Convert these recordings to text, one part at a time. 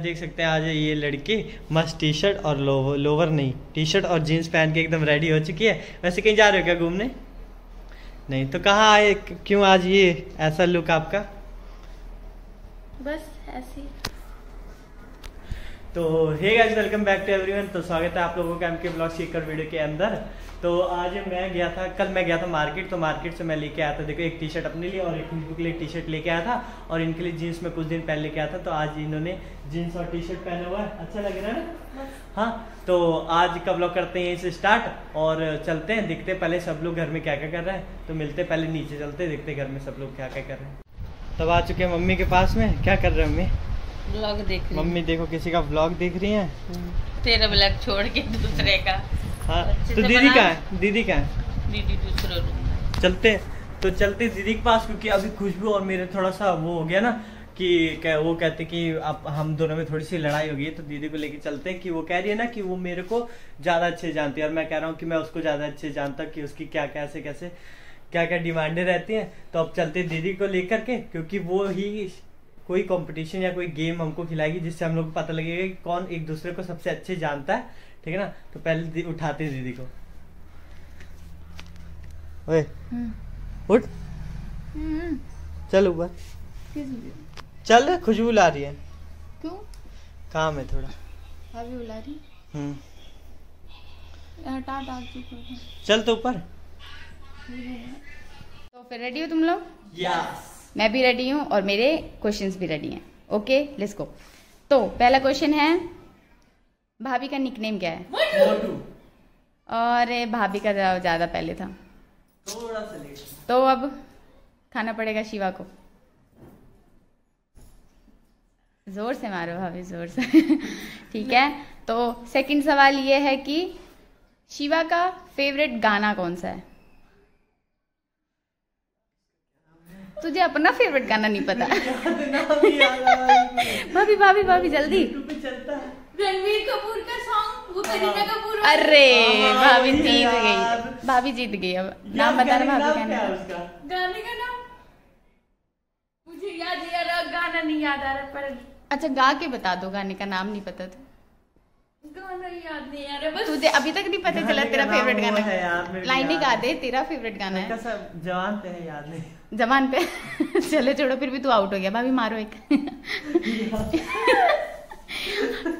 देख सकते हैं आज ये लड़की मस्त टी शर्ट और लो, लोवर नहीं टी शर्ट और जीन्स पहन के एकदम रेडी हो चुकी है। वैसे कहीं जा रहे हो क्या घूमने? नहीं तो कहाँ आए? क्यों आज ये ऐसा लुक आपका? बस ऐसे तो hey guys welcome back to everyone तो स्वागत है आप लोगों का एम के ब्लॉग सीकर वीडियो के अंदर। तो आज मैं गया था कल मैं गया था मार्केट तो मार्केट से मैं लेके आया था। देखो एक टी शर्ट अपने लिए और एक इनको के लिए टी शर्ट लेके आया था और इनके लिए जीन्स में कुछ दिन पहले लेके आया था। तो आज इन्होंने जीन्स और टी शर्ट पहना हुआ है। अच्छा लग रहा है ना? हाँ तो आज का ब्लॉग करते हैं इसे स्टार्ट और चलते हैं देखते हैं पहले सब लोग घर में क्या क्या कर रहे हैं। तो मिलते पहले नीचे चलते हैं देखते घर में सब लोग क्या क्या कर रहे हैं। तब आ चुके हैं मम्मी के पास में। क्या कर रहे हैं मम्मी? ब्लॉग देख रही मम्मी देखो किसी का ब्लॉग देख रही हैं? हम्म। तेरा ब्लॉग छोड़ के दूसरे का। हाँ तो दीदी। कहाँ है? दीदी कहाँ है? दीदी दूसरे रूम चलते तो चलते दीदी के पास क्योंकि अभी खुशबू और मेरे थोड़ा सा वो हो गया ना कि क्या वो कहते कि अब हम दोनों में थोड़ी सी लड़ाई हो गई है तो दीदी को लेके चलते हैं कि वो कह रही है ना कि वो मेरे को ज़्यादा अच्छे जानती है। और मैं कह रहा हूँ कि मैं उसको ज़्यादा अच्छे जानता हूँ कि उसकी क्या कैसे कैसे क्या क्या डिमांडें रहती हैं। तो अब चलते हैं दीदी को लेकर के क्योंकि वो ही कोई कंपटीशन या कोई गेम हमको खिलाएगी जिससे हम लोग को पता लगेगा कि कौन एक दूसरे को सबसे अच्छे जानता है। ठीक है ना? तो पहले उठाते हैं दीदी को। ओए उठ। चल ऊपर। चल खुशबू ला रही है। क्यों? काम है थोड़ा। भाभी बुला रही? हम्म। हटा डाल चुका चल तो ऊपर। तो फिर रेडी हो तुम लोग? यस मैं भी रेडी हूँ और मेरे क्वेश्चंस भी रेडी हैं। ओके लेट्स गो तो पहला क्वेश्चन है भाभी का निकनेम क्या है? और भाभी का ज़्यादा पहले था। थोड़ा सा लेट तो अब खाना पड़ेगा शिवा को। ज़ोर से मारो भाभी ज़ोर से। ठीक है तो सेकंड सवाल ये है कि शिवा का फेवरेट गाना कौन सा है? तुझे अपना फेवरेट गाना नहीं पता। भाभी भाभी भाभी जल्दी। है रणवीर कपूर का सॉन्ग वो करीना कपूर अरे हाँ, भाभी जीत गई भाभी जीत गई अब नाम बता रहा भाभी का नाम गाने का। नाम? मुझे याद नहीं आ रहा गाना नहीं याद आ रहा पर अच्छा गा के बता दो गाने का नाम नहीं पता तो। गाना याद नहीं आ रहा बस तुझे अभी तक नहीं पता चला तेरा फेवरेट गाना है यार, लाइनें याद गा दे तेरा फेवरेट गाना है। जवान पे है याद नहीं। जबान पे? चलो छोड़ो फिर भी तू आउट हो गया भाभी मारो एक।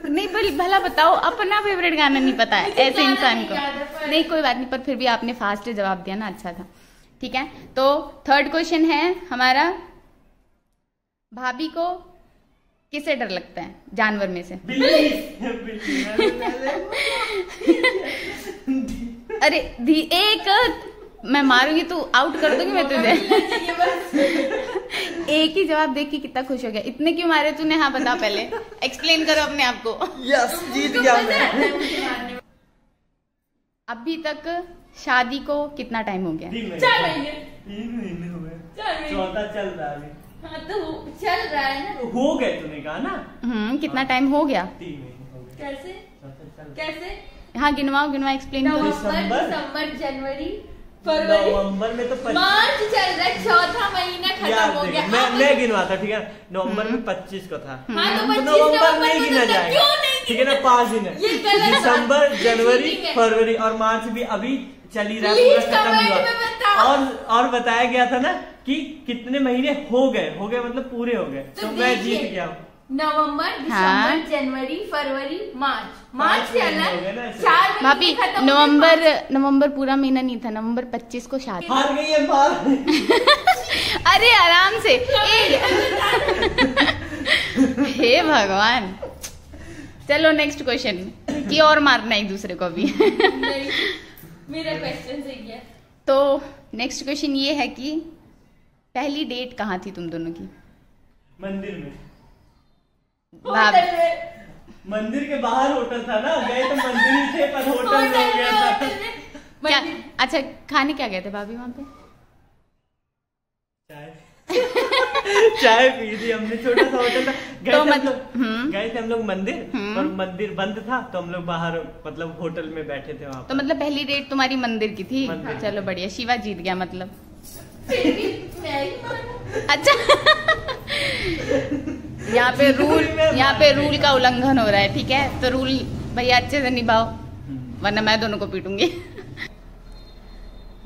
नहीं भल, भला बताओ अपना फेवरेट गाना नहीं पता है ऐसे इंसान को। नहीं कोई बात नहीं पर फिर भी आपने फास्ट जवाब दिया ना अच्छा था। ठीक है? तो थर्ड क्वेश्चन है हमारा भाभी को किसे डर लगता है जानवर में से? अरे धी एक मैं मारूँगी तू आउट कर दूँगी मैं तुझे एक ही जवाब देख के कितना खुश हो गया। इतने क्यों मारे तूने? हाँ बता पहले। एक्सप्लेन करो अपने आप को। यस जीत गया मैं। अभी तक शादी को कितना टाइम हो गया? तीन महीने। चार महीने। तीन महीने चार महीने। चौथा चल रहा है हाँ तो चल रहा है ना। हो गए तूने कहा ना? हम्म कितना टाइम हो गया? तीन महीने हो गए। कैसे? है। कैसे? हाँ गिनवाओ गिनवाओ एक्सप्लेन करो। नवंबर दिसंबर? दिसंबर जनवरी। नवंबर में तो मार्च चल रहा है चौथा महीना खत्म हो गया। मैं मैं गिनवाता ठीक है? नवंबर में पच्चीस को था। हाँ तो 25 नवंबर नवंबर नहीं गिना जाएगा ठीक है ना पाँच दिन है। दिसंबर जनवरी फरवरी और मार्च भी अभी चल ही रहा है पूरा खत्म हुआ। और और बताया गया था ना कि कितने महीने हो गए हो गए मतलब पूरे हो गए। तो तो मैं जीत गया हूँ। नवंबर दिसंबर हाँ। जनवरी फरवरी मार्च। मार्च से ऐसे। चार भाभी नवंबर नवंबर पूरा महीना नहीं था नवंबर 25 को शादी। हार गई है अरे आराम से। हे भगवान। चलो नेक्स्ट क्वेश्चन कि और मारना एक दूसरे को भी मेरा क्वेश्चन सही है तो नेक्स्ट क्वेश्चन ये है कि पहली डेट कहाँ थी तुम दोनों की? मंदिर में। मंदिर के बाहर होटल था ना गए तो मंदिर ही थे पर होटल में हो गया था। क्या? अच्छा खाने क्या गए थे भाभी वहाँ पे? चाय। चाय पी थी हमने छोटा सा होटल था। गए तो थे हम मत- लोग हम्म। गए थे हम लोग मंदिर हम्म। और मंदिर बंद था तो हम लोग बाहर मतलब होटल में बैठे थे वहाँ तो मतलब पहली डेट तुम्हारी मंदिर की थी? मंदिर। चलो बढ़िया शिवा जीत गया मतलब। ही। अच्छा। यहाँ पे रूल यहाँ पे रूल का उल्लंघन हो रहा है ठीक है? तो रूल भैया अच्छे से निभाओ वरना मैं दोनों को पीटूँगी।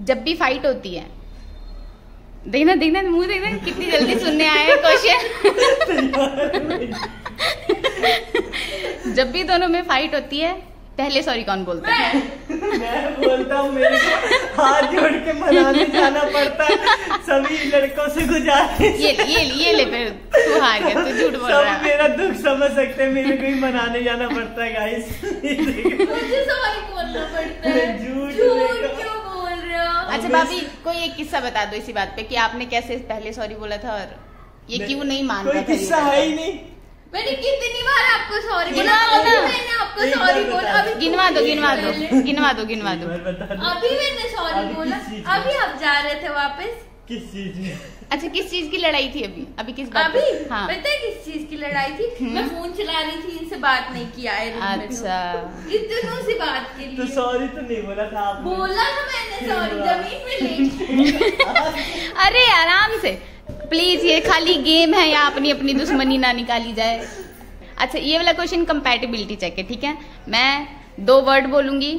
जब भी फाइट होती है। देखना देखना मुँह देखना कितनी जल्दी सुनने आए हैं क्वेश्चन जब भी दोनों में फाइट होती है पहले सॉरी कौन बोलता है? मैं बोलता हूँ हाथ जोड़ के मनाने जाना पड़ता है। सभी लड़कों से गुजारिश। ये ये ये ले फिर तू हार गया तू झूठ बोल रहा सब है। मेरा दुख समझ सकते हैं मेरे को ही मनाने जाना पड़ता है गाइस मुझे सॉरी बोलना पड़ता है। झूठ झूठ क्यों बोल रहे हो? अच्छा भाभी कोई एक किस्सा बता दो इसी बात पे कि आपने कैसे पहले सॉरी बोला था और ये क्यों नहीं मान रहा था किस्सा है ही नहीं। मैंने कितनी बार आपको सॉरी बोला? अभी ना। मैंने आपको सॉरी बोला। अभी गिनवा दो गिनवा दो गिनवा दो गिनवा दो। अभी मैंने सॉरी बोला किस चीज़ अभी आप जा रहे थे वापस? किस चीज़ में? अच्छा किस चीज़ की लड़ाई थी अभी? अभी किस बात अभी? हाँ। पता है किस चीज़ की लड़ाई थी? हम्म। मैं फ़ोन चला रही थी इनसे बात नहीं किया है तो। अच्छा। इतनों सी बात के तो सॉरी तो नहीं बोला था आपने? बोला था मैंने सॉरी ज़मीन में लेट अरे आराम से। प्लीज़ ये खाली गेम है या अपनी अपनी दुश्मनी ना निकाली जाए। अच्छा ये वाला क्वेश्चन कंपैटिबिलिटी चेक है ठीक है? मैं दो वर्ड बोलूँगी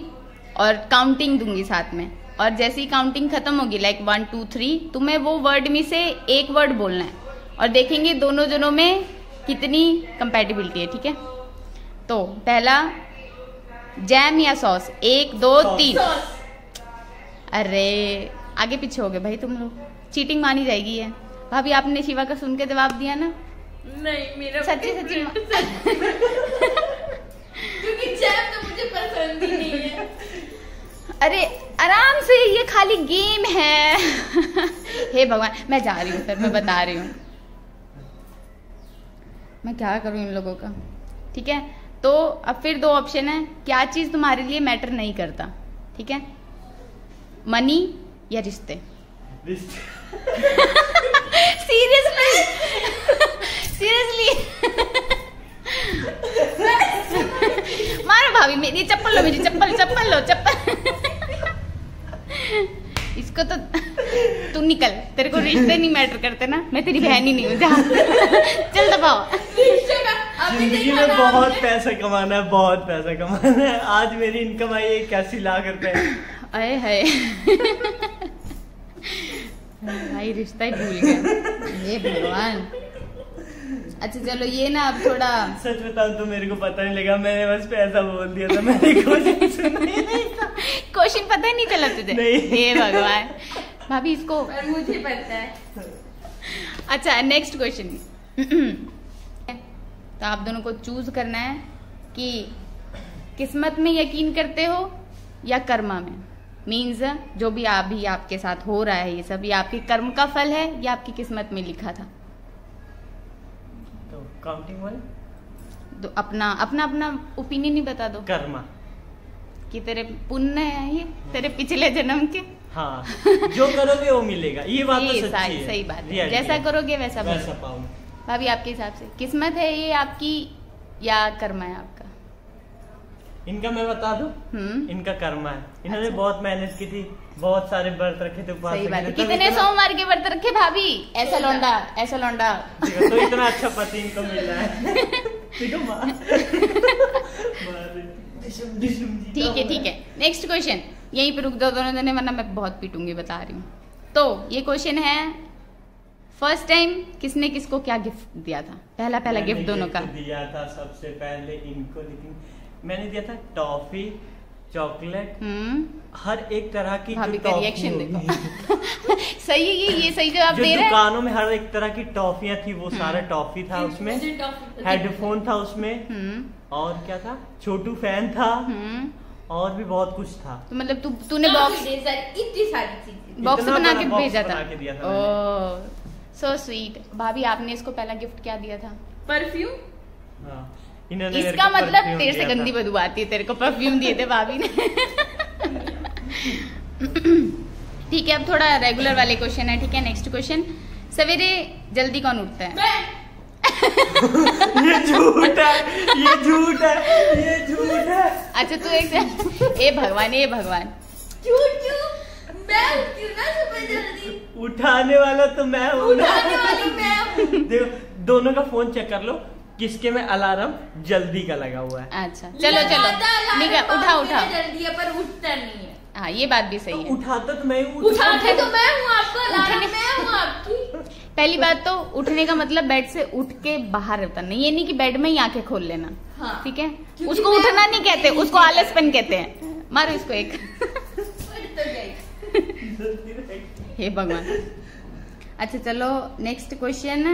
और काउंटिंग दूँगी साथ में। और जैसे ही काउंटिंग खत्म होगी लाइक वन टू थ्री तुम्हें वो वर्ड में से एक वर्ड बोलना है। और देखेंगे दोनों जनों में कितनी कंपेटिबिलिटी है ठीक है? तो पहला जैम या सॉस एक दो तीन। अरे आगे पीछे हो गए भाई तुम लोग। चीटिंग मानी जाएगी है भाभी आपने शिवा का सुन के जवाब दिया ना? नहीं मेरा सच्ची सच्ची क्योंकि जैम तो मुझे पसंद ही नहीं है। अरे आराम से ये खाली गेम है। हे भगवान मैं जा रही हूँ फिर मैं बता रही हूँ। मैं क्या करूँ इन लोगों का? ठीक है? तो अब फिर दो ऑप्शन है क्या चीज़ तुम्हारे लिए मैटर नहीं करता? ठीक है? मनी या रिश्ते। सीरियसली सीरियसली मारो भाभी मेरी चप्पल लो मेरी चप्पल चप्पल लो चप्पल इसको तो तू निकल तेरे को रिश्ते नहीं मैटर करते ना मैं तेरी बहन ही नहीं हूँ जा चल दबाओ ज़िंदगी में बहुत? पैसा कमाना है बहुत पैसा कमाना है आज मेरी इनकम आई है इक्यासी लाख रुपए अरे है भाई रिश्ता ही भूल गए हे भगवान। अच्छा चलो ये ना अब थोड़ा सच बताऊँ तो मेरे को पता नहीं लगा मैंने बस पैसा बोल दिया था मैंने सुना ही नहीं था क्वेश्चन पता ही नहीं चला तुझे। नहीं। हे भगवान। भाभी इसको पर मुझे पता है। अच्छा नेक्स्ट क्वेश्चन तो आप दोनों को चूज़ करना है कि किस्मत में यकीन करते हो या कर्मा में? मीन्स जो भी अभी आपके साथ हो रहा है ये सब ये आपके कर्म का फल है या आपकी किस्मत में लिखा था। तो काउंटिंग वाला तो अपना अपना अपना ओपिनियन ही बता दो। कर्मा। कि तेरे पुण्य है ये तेरे पिछले जन्म के। हाँ जो करोगे वो मिलेगा। ये बात तो ये सच्ची सही है। सही बात है। जैसा करोगे वैसा वैसा पाऊँगा। भाभी आपके हिसाब से किस्मत है ये आपकी या कर्म है आपका इनका मैं बता दू? हम्म। इनका कर्मा है। इन्होंने अच्छा। बहुत मेहनत की थी बहुत सारे व्रत रखे थे उपवास रखे थे, कितने सोमवार के व्रत रखे भाभी? ऐसा लौंडा ऐसा लौंडा। तो इतना अच्छा पति इनको मिल रहा है ठीक है ठीक है। नेक्स्ट क्वेश्चन यहीं पे रुक जाओ दोनों जने वरना मैं बहुत पीटूँगी बता रही हूँ। तो ये क्वेश्चन है फ़र्स्ट टाइम किसने किसको क्या गिफ्ट दिया था? पहला पहला गिफ्ट दोनों का। दिया था सबसे पहले इनको लेकिन मैंने दिया था टॉफी चॉकलेट हम्म। हर एक तरह की टॉफी रिएक्शन देखो सही है ये ये सही जवाब दे रहे हैं। दुकानों में हर एक तरह की टॉफियाँ थी वो हम्म। सारा टॉफी था उसमें। है। हेडफोन था उसमें। हम्म। और क्या था? छोटू फ़ैन था। हम्म। और भी बहुत कुछ था। तो मतलब तू तूने काफ़ी बॉक्स इतनी सारी चीज़ें। बॉक्स बना के भेजा था। सो स्वीट भाभी आपने इसको पहला गिफ्ट क्या दिया था? परफ्यूम हाँ, इसका मतलब तेरे से गंदी बदबू आती है तेरे को परफ्यूम दिए थे भाभी ने। ठीक है अब थोड़ा रेगुलर वाले क्वेश्चन है ठीक है नेक्स्ट क्वेश्चन सवेरे जल्दी कौन उठता है? ये झूठ है ये झूठ है ये झूठ है। अच्छा तू एक ए भगवान ए भगवान। क्यों क्यों? मैं उठती हूँ ना सुबह जल्दी। उठाने वाला तो मैं हूँ ना। उठाने वाली मैं हूँ। देखो दोनों का फ़ोन चेक कर लो। किसके में अलार्म जल्दी का लगा हुआ है? अच्छा चलो चलो। अलार्म उठा उठा। जल्दी है पर उठता नहीं है। हाँ ये बात भी सही तो है। उठाता तो मैं हूँ। उठाते तो मैं हूँ आपको अलार्म मैं हूँ आपकी। पहली बात तो उठने का मतलब बेड से उठ के बाहर उतरना। ये नहीं कि बेड में ही आँखें खोल लेना हाँ। ठीक है? उसको उठना नहीं कहते उसको आलसपन कहते हैं। मारो इसको एक। तो हे भगवान। अच्छा चलो नेक्स्ट क्वेश्चन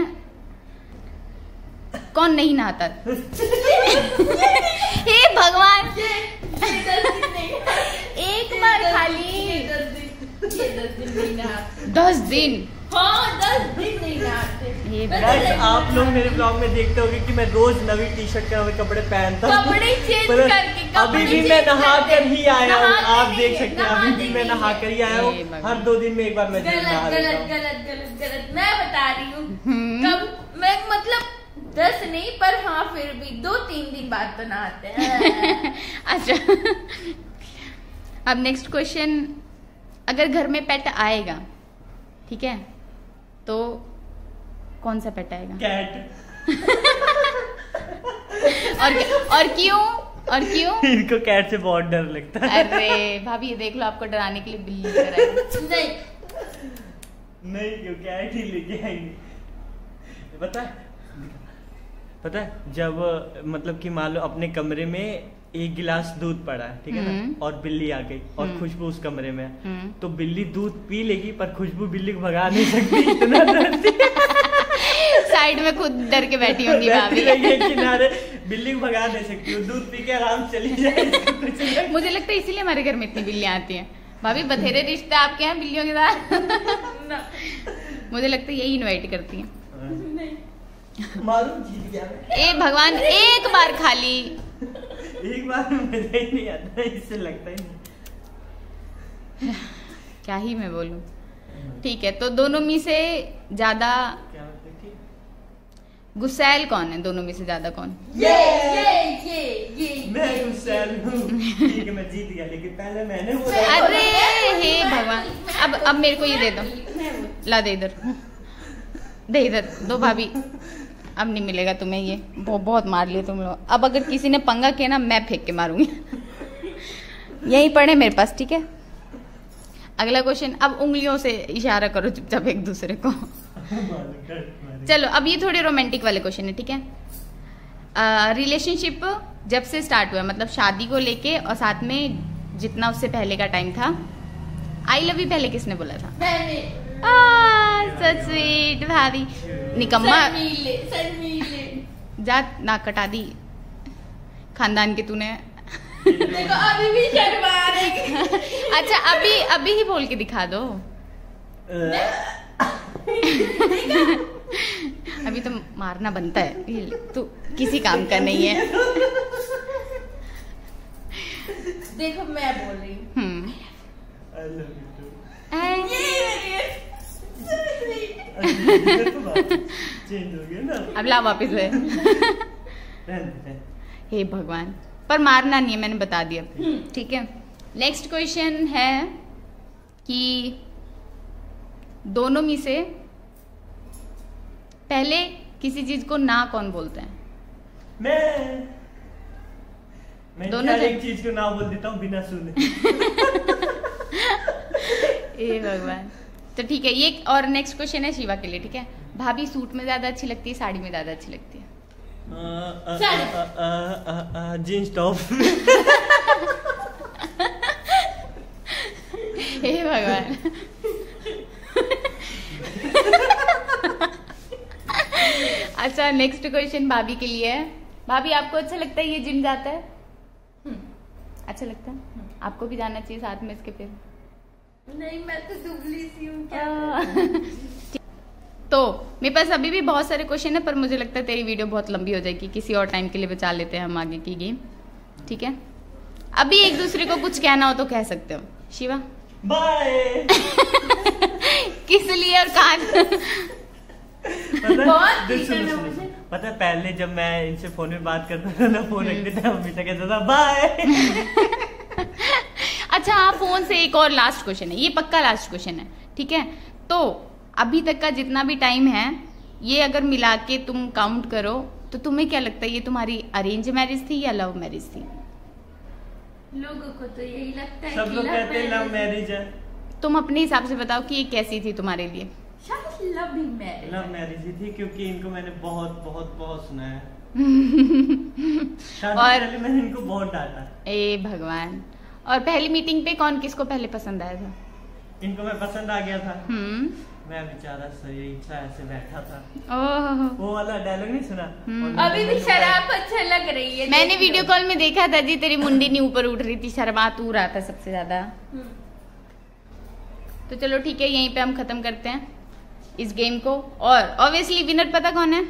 कौन नहीं नहाता? हे भगवान! एक बार खाली। दस दिन। दिन नहीं हाँ आप लोग मेरे ब्लॉग में देखते होंगे कि मैं रोज नवी टी शर्ट के नवे कपड़े पहनता हूँ। कपड़े पर करके, अभी भी मैं नहा कर ही आया हूँ। आप देख सकते हैं अभी भी मैं नहा कर ही आया हूँ। हर दो दिन में एक बार मैं गलत गलत गलत गलत गलत। मैं बता रही हूँ। हम्म। मैं मतलब दस नहीं पर हाँ फिर भी दो तीन दिन बाद तो नहाते हैं। अच्छा। अब नेक्स्ट क्वेश्चन अगर घर में पेट आएगा ठीक है तो कौन सा पेट आएगा? कैट और और क्यों? और क्यों? इनको कैट से बहुत डर लगता है। अरे भाभी ये देख लो आपको डराने के लिए बिल्ली नहीं। नहीं क्यों? कैट ही लेके आएँगे। पता है? पता है जब मतलब कि मान लो अपने कमरे में एक गिलास दूध पड़ा है ठीक है हम्म। ना और बिल्ली आ गई और हम्म। खुशबू उस कमरे में है। हम्म। तो बिल्ली दूध पी लेगी पर खुशबू बिल्ली को भगा नहीं सकती इतना डरती साइड में खुद डर के बैठी होंगी भाभी। किनारे बिल्ली को भगा नहीं सकती वो दूध पी के आराम से चली जाए मुझे लगता है इसीलिए हमारे घर में इतनी बिल्लियाँ आती हैं। भाभी बथेरे रिश्ते आपके हैं बिल्लियों के साथ? मुझे लगता है यही इनवाइट करती हैं। नहीं। मालूम जीत गया मैं। ए भगवान एक बार खाली। एक बार मज़ा ही नहीं आता इससे लगता ही नहीं। क्या ही मैं बोलूँ? ठीक है तो दोनों में से ज़्यादा क्या गुस्सैल कौन है? दोनों में से ज़्यादा कौन? ये ये ये ये मैं गुस्सैल हूँ। ठीक है मैं जीत गया लेकिन पहले मैंने बोला अरे हे भगवान। अब अब मेरे को ये दे दो। ला दे इधर। दे इधर दो भाभी। अब नहीं मिलेगा तुम्हें ये। बहुत बहुत मार लिए तुम लोग। अब अगर किसी ने पंगा किया ना मैं फेंक के मारूँगी। यही पड़े मेरे पास ठीक है? अगला क्वेश्चन अब उंगलियों से इशारा करो चुपचाप एक दूसरे को। चलो अब ये थोड़े रोमांटिक वाले क्वेश्चन है ठीक है? रिलेशनशिप जब से स्टार्ट हुआ मतलब शादी को लेके और साथ में जितना उससे पहले का टाइम था। आई लव यू पहले किसने बोला था? सच स्वीट भाभी। निकम्मा जा नाक कटा दी खानदान के तूने देखो अभी भी शर्मा अच्छा अभी अभी ही बोल के दिखा दो। अभी तो मारना बनता है। तू किसी काम का नहीं है। देखो मैं बोल रही हूँ। अब ला वापिस है। हे भगवान पर मारना नहीं है मैंने बता दिया। ठीक है? नेक्स्ट क्वेश्चन है कि दोनों में से पहले किसी चीज़ को ना कौन बोलते हैं? मैं मैं दोनों एक चीज़ को ना बोल देता हूँ बिना सुने। ए भगवान। तो ठीक है ये और नेक्स्ट क्वेश्चन है शिवा के लिए ठीक है? भाभी सूट में ज़्यादा अच्छी लगती है साड़ी में ज़्यादा अच्छी लगती है? Jeans top. हे भगवान। अच्छा नेक्स्ट क्वेश्चन भाभी के लिए है। भाभी आपको अच्छा लगता है ये जिम जाता है? अच्छा लगता है? आपको भी जाना चाहिए साथ में इसके फिर? नहीं मैं तो दुबली सी हूँ क्या तो मेरे पास अभी भी बहुत सारे क्वेश्चन है पर मुझे लगता है तेरी वीडियो बहुत लंबी हो जाएगी। किसी और टाइम के लिए बचा लेते हैं हम आगे की गेम ठीक है? अभी एक दूसरे को कुछ कहना हो तो कह सकते हो। शिवा? बाय किस लिए और कहा? है। पता है पहले जब मैं इनसे फ़ोन में बात करता था ना फ़ोन रख देता हमेशा कहता था बाय अच्छा हाँ फ़ोन से एक और लास्ट क्वेश्चन है। ये पक्का लास्ट क्वेश्चन है ठीक है? तो अभी तक का जितना भी टाइम है ये अगर मिला के तुम काउंट करो तो तुम्हें क्या लगता है ये तुम्हारी अरेंज मैरिज थी या लव मैरिज थी? लोगों को तो यही लगता है सब लोग कहते हैं लव मैरिज है। तुम अपने हिसाब से बताओ कि ये कैसी थी तुम्हारे लिए? शायद लव मैरिज लव मैरिज ही थी क्योंकि इनको मैंने बहुत बहुत बहुत सुना है। और- मैंने इनको बहुत डांटा। ए भगवान। और पहली मीटिंग पे कौन किसको पहले पसंद आया था? इनको मैं पसंद आ गया था। हम्म। मैं बेचारा सही सा ऐसे बैठा था। ओह। वो वाला डायलॉग नहीं सुना? हम्म। अभी भी शराब अच्छा लग रही है मैंने वीडियो कॉल में देखा था जी तेरी मुंडी नहीं ऊपर उठ रही थी शर्मा तू रहा था सबसे ज़्यादा। हम्म। तो चलो ठीक है यहीं पे हम खत्म करते हैं इस गेम को। और ऑब्वियसली विनर पता कौन है?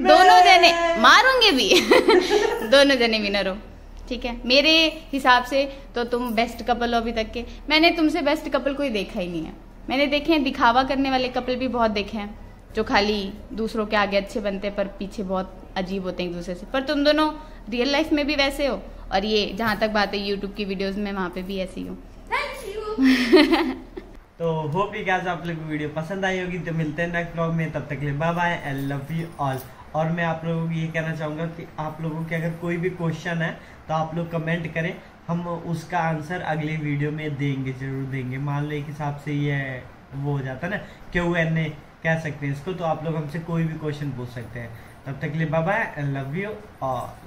दोनों जने मारूँगे भी। दोनों जने विनर हो। ठीक है? मेरे हिसाब से तो तुम बेस्ट कपल हो अभी तक के। मैंने तुमसे बेस्ट कपल कोई देखा ही नहीं है। मैंने देखे हैं दिखावा करने वाले कपल भी बहुत देखे हैं जो खाली दूसरों के आगे अच्छे बनते हैं पर पीछे बहुत अजीब होते हैं एक दूसरे से। पर तुम दोनों रियल लाइफ में भी वैसे हो और ये जहाँ तक बात है यूट्यूब की वीडियोस में वहाँ पे भी ऐसी हो तो होप कि क्या आप लोग को वीडियो पसंद आई होगी तो मिलते हैं नेक्स्ट ब्लॉग में तब तक के लिए bye bye I love you all और मैं आप लोगों को ये कहना चाहूँगा कि आप लोगों के अगर कोई भी क्वेश्चन है तो आप लोग कमेंट करें। हम उसका आंसर अगले वीडियो में देंगे, ज़रूर देंगे। मान लो एक हिसाब से ये वो हो जाता है ना क्यू एन ए कह सकते हैं इसको तो आप लोग हमसे कोई भी क्वेश्चन पूछ सकते हैं। तब तक के लिए bye I love you all